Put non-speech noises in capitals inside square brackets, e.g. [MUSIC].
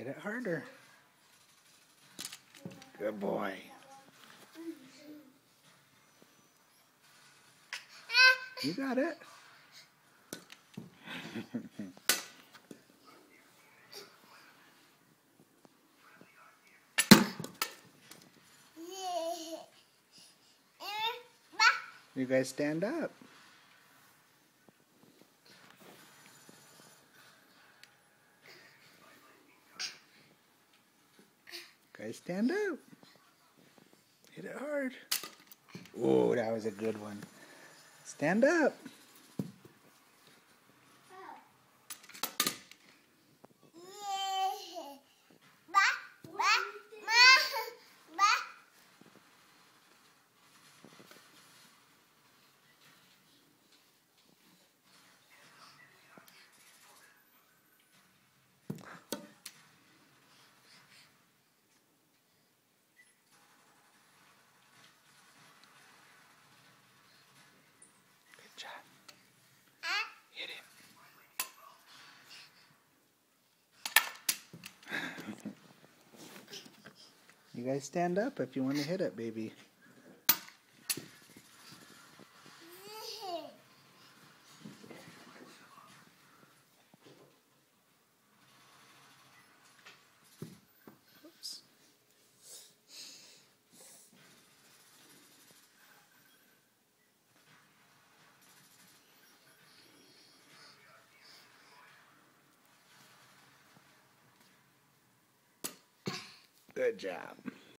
Hit it harder. Good boy. You got it. [LAUGHS] you guys stand up. Guys, stand up. Hit it hard. Oh, that was a good one. Stand up. Good job. Hit it. You guys stand up if you want to hit it, baby. Good job.